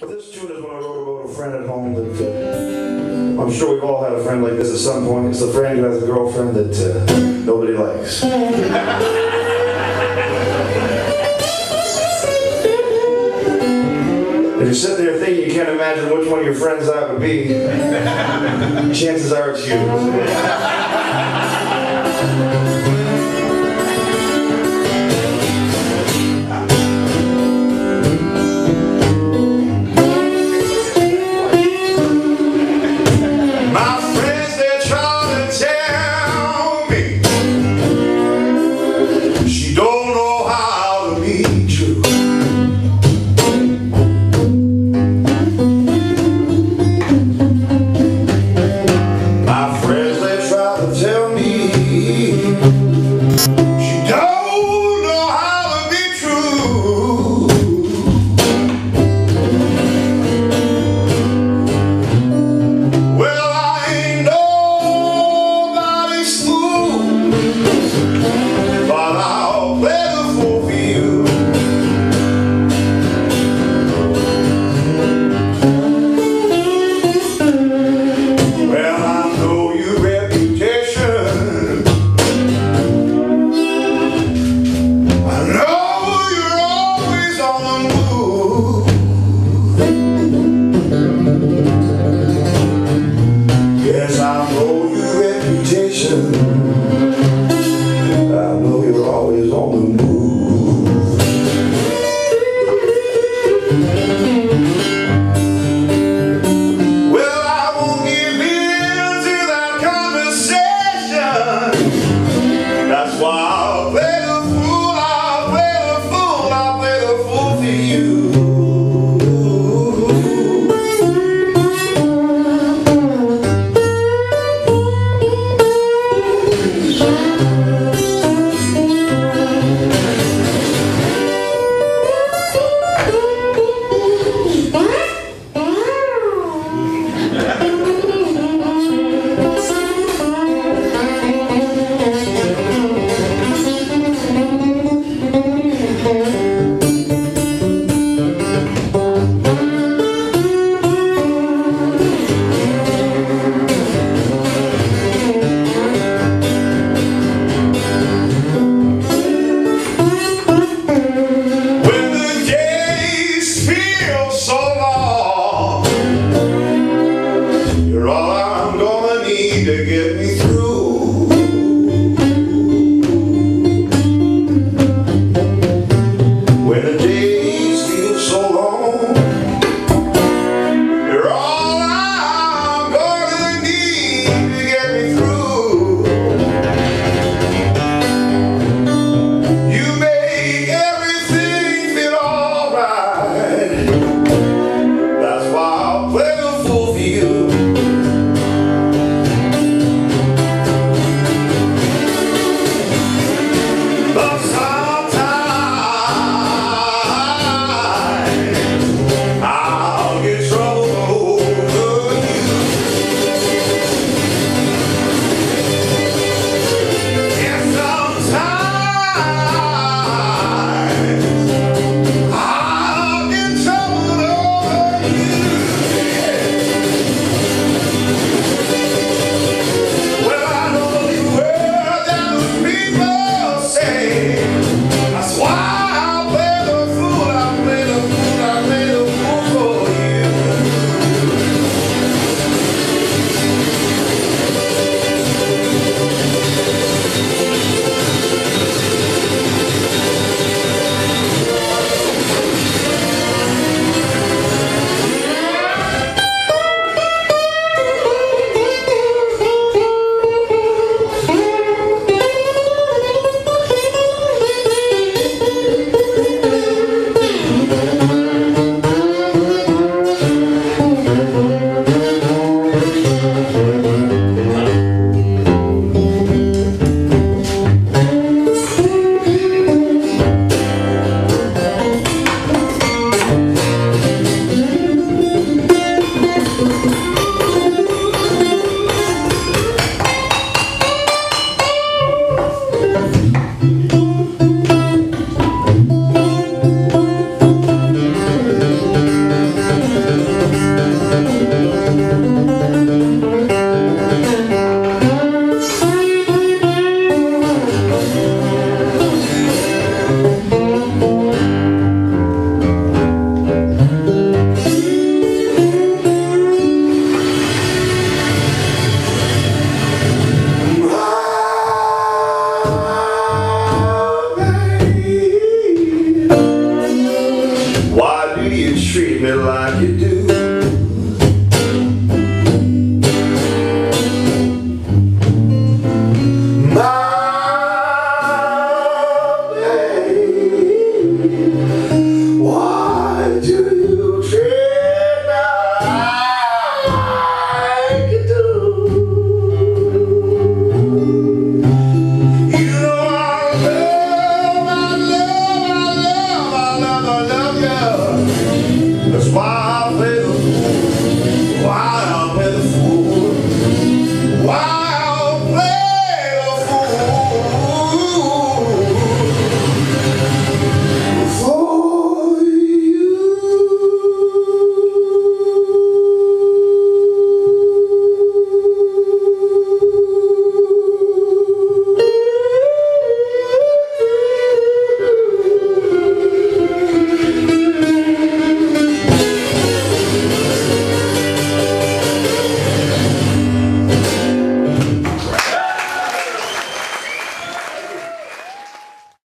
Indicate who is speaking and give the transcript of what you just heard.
Speaker 1: This tune is when I wrote about a friend at home that uh, I'm sure we've all had a friend like this at some point. It's the friend who has a girlfriend that uh, nobody likes. If you sit there thinking you can't imagine which one of your friends that would be, chances are it's you. long and